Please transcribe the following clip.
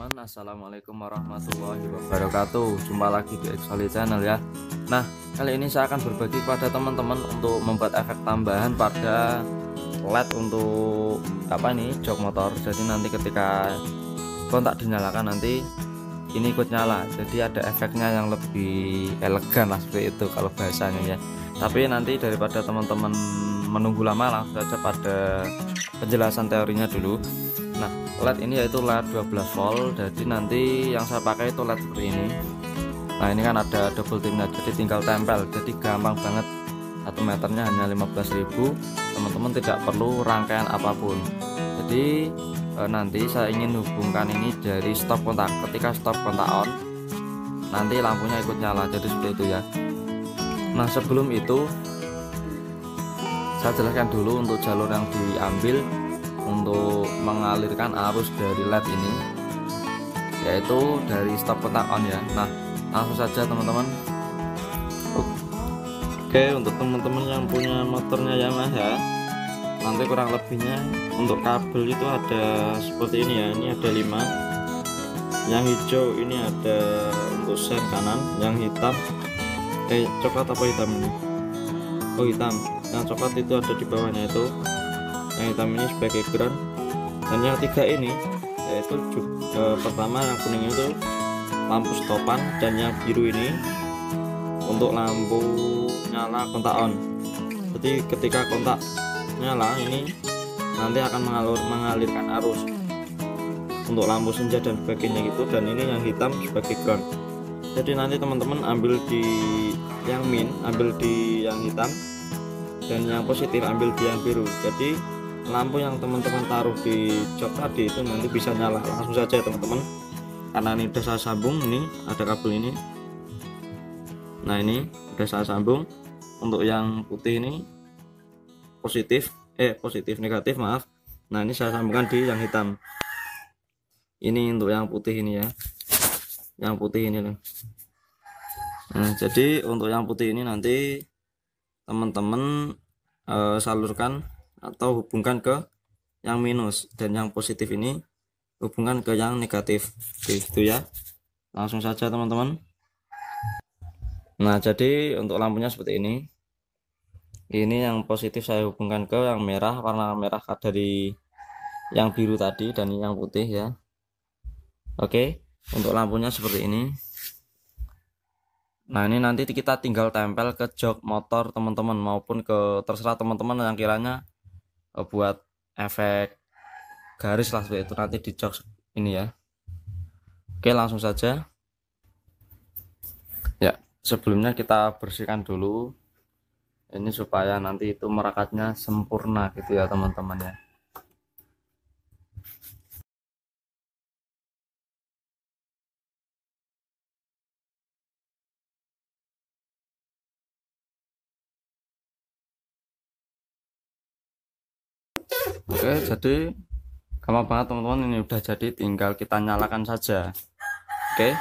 Assalamualaikum warahmatullahi wabarakatuh. Jumpa lagi di Exoli Channel ya. Nah kali ini saya akan berbagi kepada teman-teman Untuk membuat efek tambahan pada LED untuk apa nih jok motor. Jadi nanti ketika kontak dinyalakan nanti ini ikut nyala. Jadi ada efeknya yang lebih elegan lah seperti itu kalau bahasanya ya. Tapi nanti daripada teman-teman menunggu lama langsung saja pada penjelasan teorinya dulu nah LED ini yaitu LED 12 volt jadi nanti yang saya pakai itu LED seperti ini nah ini kan ada double timnya jadi tinggal tempel jadi gampang banget. Satu meternya hanya 15.000 teman-teman tidak perlu rangkaian apa pun. Jadi e, nanti saya ingin hubungkan ini dari stop kontak. Ketika stop kontak on nanti lampunya ikut nyala jadi seperti itu ya. Nah sebelum itu saya jelaskan dulu untuk jalur yang diambil untuk mengalirkan arus dari LED ini yaitu dari stop kotak on ya. Nah langsung saja teman-teman. Oke untuk teman-teman yang punya motornya Yamaha nanti kurang lebihnya untuk kabel itu ada seperti ini ya. Ini ada 5 yang hijau ini ada untuk sen kanan yang hitam eh coklat apa hitam ini? Oh hitam. Yang coklat itu ada di bawahnya itu yang hitam ini sebagai ground. Dan yang tiga ini yaitu juga, pertama yang kuning itu lampu stopan dan yang biru ini untuk lampu nyala kontak on. Jadi ketika kontak nyala ini nanti akan mengalur, mengalirkan arus untuk lampu senja dan sebagainya gitu. Dan ini yang hitam sebagai ground. Jadi nanti teman-teman ambil di yang min ambil di yang hitam dan yang positif ambil di yang biru. Jadi lampu yang teman-teman taruh di jok tadi itu nanti bisa nyala. Langsung saja teman-teman. Karena ini udah saya sambung ini ada kabel ini. Nah ini udah saya sambung. Untuk yang putih ini positif eh positif negatif maaf. Nah ini saya sambungkan di yang hitam. Ini untuk yang putih ini ya. Yang putih ini loh. Nah jadi untuk yang putih ini nanti teman-teman eh, salurkan atau hubungkan ke yang minus. Dan yang positif ini hubungkan ke yang negatif. Gitu ya. Langsung saja teman-teman. Nah jadi untuk lampunya seperti ini. Ini yang positif saya hubungkan ke yang merah warna merah dari yang biru tadi dan yang putih ya. Oke untuk lampunya seperti ini. Nah ini nanti kita tinggal tempel ke jok motor teman-teman maupun ke terserah teman-teman yang kiranya buat efek garis lah seperti itu. Nanti di jok ini ya. Oke langsung saja. Ya sebelumnya kita bersihkan dulu. Ini supaya nanti itu merakatnya sempurna gitu ya teman-teman ya oke jadi gampang banget teman-teman. Ini udah jadi tinggal kita nyalakan saja. Oke